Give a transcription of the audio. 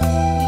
Música